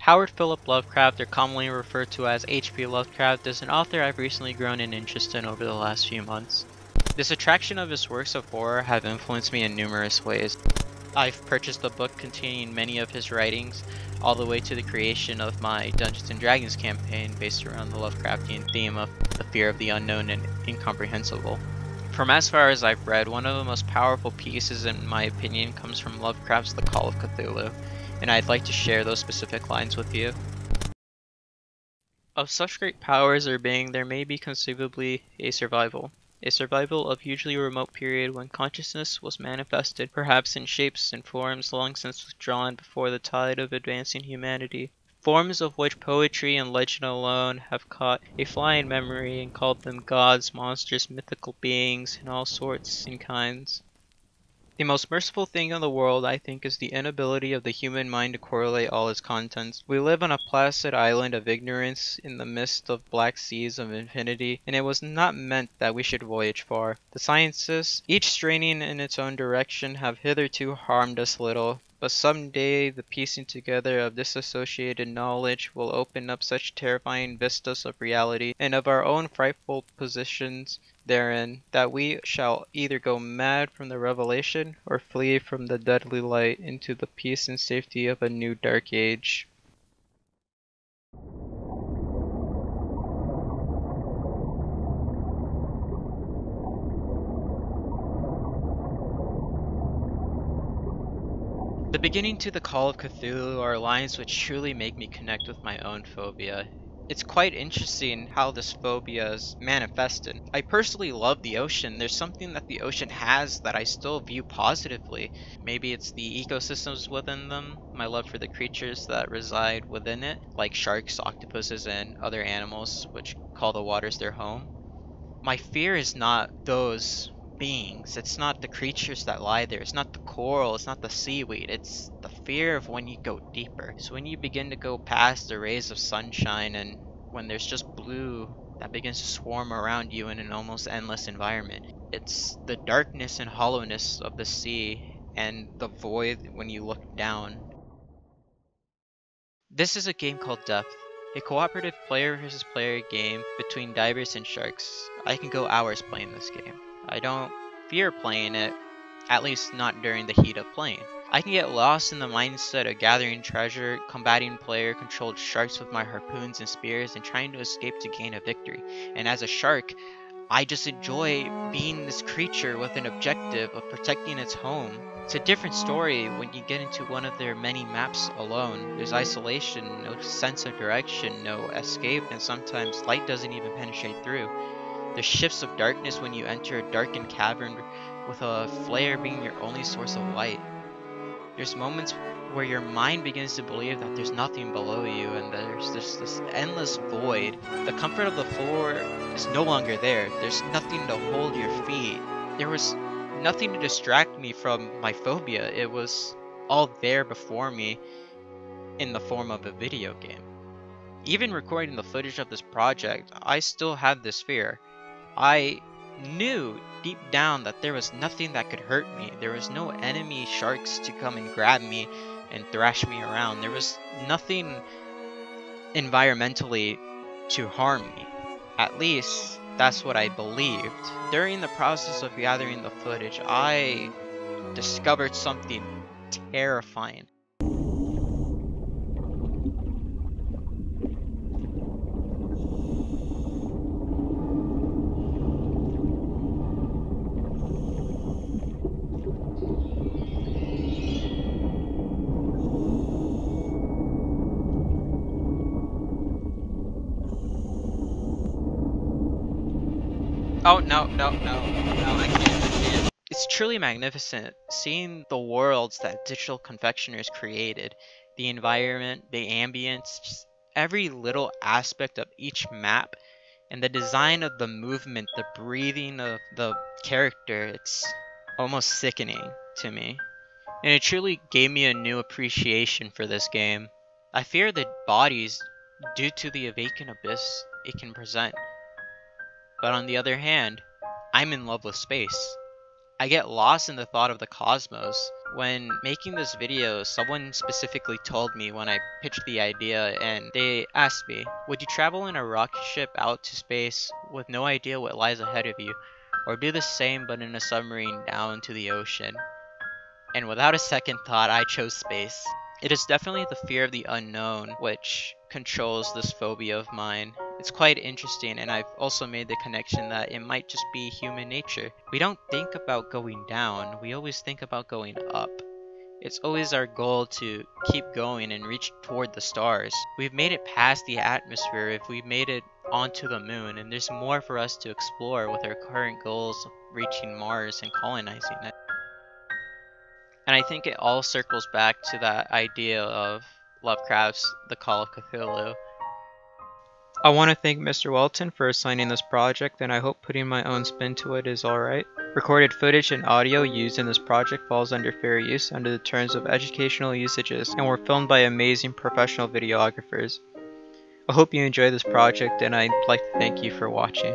Howard Philip Lovecraft, or commonly referred to as H.P. Lovecraft, is an author I've recently grown an interest in over the last few months. This attraction of his works of horror have influenced me in numerous ways. I've purchased a book containing many of his writings, all the way to the creation of my Dungeons & Dragons campaign based around the Lovecraftian theme of the fear of the unknown and incomprehensible. From as far as I've read, one of the most powerful pieces in my opinion comes from Lovecraft's The Call of Cthulhu, and I'd like to share those specific lines with you. Of such great powers or being, there may be conceivably a survival. A survival of a remote period when consciousness was manifested, perhaps in shapes and forms long since withdrawn before the tide of advancing humanity. Forms of which poetry and legend alone have caught a flying memory and called them gods, monsters, mythical beings, and all sorts and kinds. The most merciful thing in the world, I think, is the inability of the human mind to correlate all its contents. We live on a placid island of ignorance in the midst of black seas of infinity, and it was not meant that we should voyage far. The sciences, each straining in its own direction, have hitherto harmed us little, but some day the piecing together of disassociated knowledge will open up such terrifying vistas of reality and of our own frightful positions therein that we shall either go mad from the revelation or flee from the deadly light into the peace and safety of a new dark age. The beginning to the Call of Cthulhu are lines which truly make me connect with my own phobia. It's quite interesting how this phobia is manifested. I personally love the ocean. There's something that the ocean has that I still view positively. Maybe it's the ecosystems within them, my love for the creatures that reside within it, like sharks, octopuses, and other animals which call the waters their home. My fear is not those beings. It's not the creatures that lie there. It's not the coral. It's not the seaweed. It's the fear of when you go deeper. So when you begin to go past the rays of sunshine and when there's just blue that begins to swarm around you in an almost endless environment. It's the darkness and hollowness of the sea and the void when you look down. This is a game called Depth. A cooperative player versus player game between divers and sharks. I can go hours playing this game. I don't fear playing it, at least not during the heat of playing. I can get lost in the mindset of gathering treasure, combating player controlled sharks with my harpoons and spears, and trying to escape to gain a victory. And as a shark, I just enjoy being this creature with an objective of protecting its home. It's a different story when you get into one of their many maps alone. There's isolation, no sense of direction, no escape, and sometimes light doesn't even penetrate through. There's shifts of darkness when you enter a darkened cavern with a flare being your only source of light. There's moments where your mind begins to believe that there's nothing below you and there's just this endless void. The comfort of the floor is no longer there. There's nothing to hold your feet. There was nothing to distract me from my phobia. It was all there before me in the form of a video game. Even recording the footage of this project, I still had this fear. I knew deep down that there was nothing that could hurt me. There was no enemy sharks to come and grab me and thrash me around. There was nothing environmentally to harm me. At least, that's what I believed. During the process of gathering the footage, I discovered something terrifying. Oh, no, no, no, no, I can't. It's truly magnificent seeing the worlds that digital confectioners created, the environment, the ambience, every little aspect of each map, and the design of the movement, the breathing of the character, it's almost sickening to me. And it truly gave me a new appreciation for this game. I fear the bodies due to the vacant abyss it can present. But on the other hand, I'm in love with space. I get lost in the thought of the cosmos. When making this video, someone specifically told me when I pitched the idea and they asked me, would you travel in a rocket ship out to space with no idea what lies ahead of you, or do the same but in a submarine down to the ocean? And without a second thought, I chose space. It is definitely the fear of the unknown which controls this phobia of mine. It's quite interesting, and I've also made the connection that it might just be human nature. We don't think about going down, we always think about going up. It's always our goal to keep going and reach toward the stars. We've made it past the atmosphere if we've made it onto the moon, and there's more for us to explore with our current goals of reaching Mars and colonizing it. And I think it all circles back to that idea of Lovecraft's The Call of Cthulhu. I want to thank Mr. Welton for assigning this project, and I hope putting my own spin to it is alright. Recorded footage and audio used in this project falls under fair use under the terms of educational usages and were filmed by amazing professional videographers. I hope you enjoy this project and I'd like to thank you for watching.